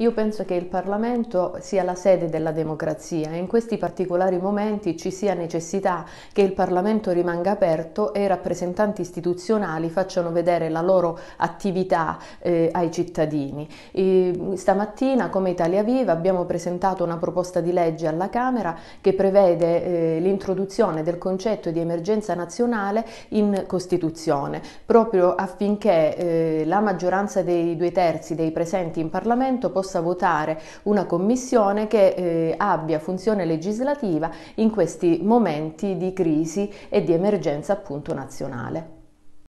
Io penso che il Parlamento sia la sede della democrazia e in questi particolari momenti ci sia necessità che il Parlamento rimanga aperto e i rappresentanti istituzionali facciano vedere la loro attività eh, ai cittadini. E stamattina come Italia Viva abbiamo presentato una proposta di legge alla Camera che prevede eh, l'introduzione del concetto di emergenza nazionale in Costituzione proprio affinché eh, la maggioranza dei due terzi dei presenti in Parlamento possa possa votare una commissione che eh, abbia funzione legislativa in questi momenti di crisi e di emergenza appunto nazionale.